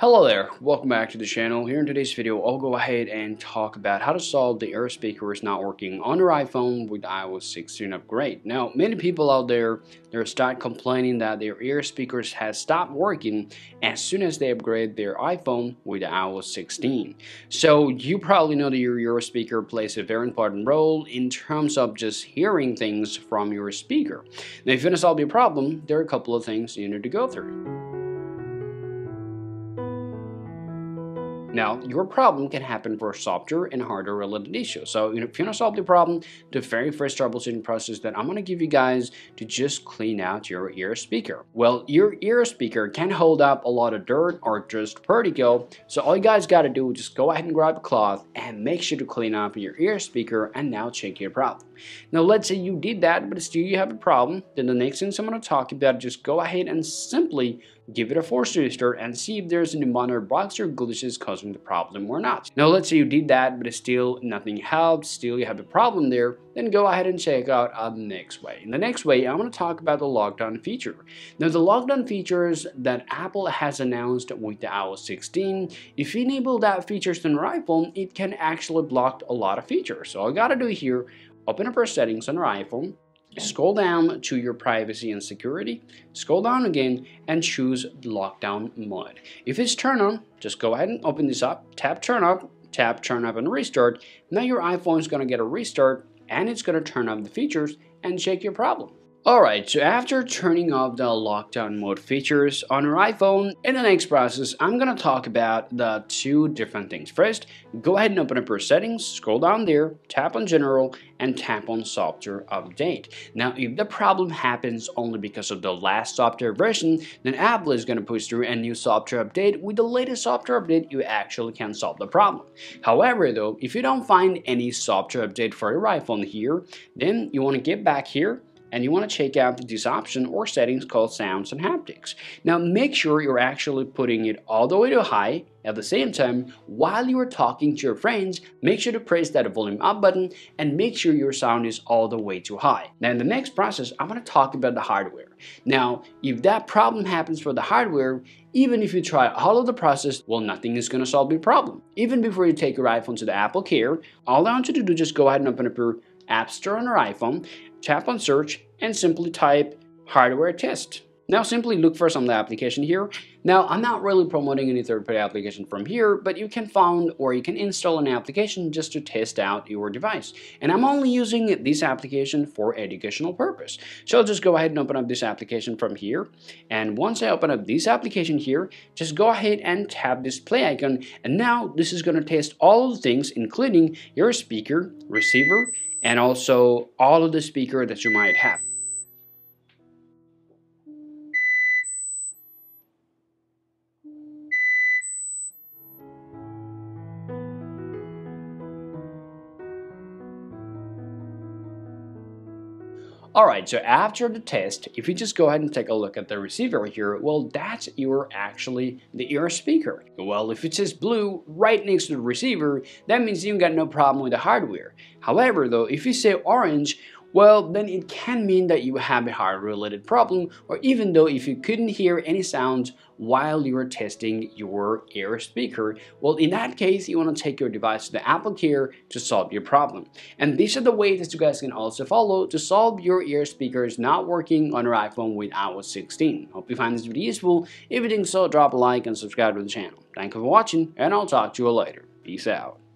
Hello there, welcome back to the channel. Here in today's video, I'll go ahead and talk about how to solve the ear speaker is not working on your iPhone with iOS 16 upgrade. Now, many people out there, they're start complaining that their ear speakers has stopped working as soon as they upgrade their iPhone with iOS 16. So you probably know that your ear speaker plays a very important role in terms of just hearing things from your speaker. Now, if you want to solve your problem, there are a couple of things you need to go through. Now, your problem can happen for software and hardware related issues. So, you know, if you want to solve the problem, the very first troubleshooting process that I'm going to give you guys to just clean out your ear speaker. Well, your ear speaker can hold up a lot of dirt or just particle. So all you guys got to do is just go ahead and grab a cloth and make sure to clean up your ear speaker and now check your problem. Now, let's say you did that, but still you have a problem. Then the next thing I'm going to talk about, just go ahead and simply give it a force restart and see if there's any bugs or glitches causing the problem or not. Now let's say you did that but still nothing helped, still you have a problem there, then go ahead and check out uh, the next way. In the next way, I'm going to talk about the lockdown feature. Now the lockdown features that Apple has announced with the iOS 16, if you enable that features on your iPhone, it can actually block a lot of features. So all you gotta do here, open up our settings on your iPhone, Scroll down to your privacy and security, scroll down again and choose lockdown mode. If it's turn on, just go ahead and open this up, tap turn up, tap turn up and restart. Now your iPhone is going to get a restart and it's going to turn off the features and check your problem. Alright, so after turning off the lockdown mode features on your iPhone, in the next process, I'm gonna talk about the two different things. First, go ahead and open up your settings, scroll down there, tap on general, and tap on software update. Now, if the problem happens only because of the last software version, then Apple is gonna push through a new software update. With the latest software update, you actually can solve the problem. However, though, if you don't find any software update for your iPhone here, then you wanna get back here, and you want to check out this option or settings called sounds and haptics. Now make sure you're actually putting it all the way to high. At the same time, while you are talking to your friends, make sure to press that volume up button and make sure your sound is all the way to high. Now in the next process, I'm going to talk about the hardware. Now, if that problem happens for the hardware, even if you try all of the process, well, nothing is going to solve your problem. Even before you take your iPhone to the Apple Care, all I want you to do is just go ahead and open up your App Store on your iPhone, tap on search, and simply type hardware test. Now simply look for some of the application here. Now I'm not really promoting any third-party application from here, but you can find or you can install an application just to test out your device. And I'm only using this application for educational purpose. So I'll just go ahead and open up this application from here. And once I open up this application here, just go ahead and tap this play icon. And now this is going to test all the things, including your speaker, receiver, and also all of the speaker that you might have. Alright, so after the test, if you just go ahead and take a look at the receiver here, well that's your actually the ear speaker. Well, if it says blue right next to the receiver, that means you've got no problem with the hardware. However though, if you say orange, well, then it can mean that you have a hardware-related problem, or even though if you couldn't hear any sounds while you were testing your ear speaker, well, in that case, you want to take your device to the Apple Care to solve your problem. And these are the ways that you guys can also follow to solve your ear speakers not working on your iPhone with iOS 16. Hope you find this video useful. If you think so, drop a like and subscribe to the channel. Thank you for watching, and I'll talk to you later. Peace out.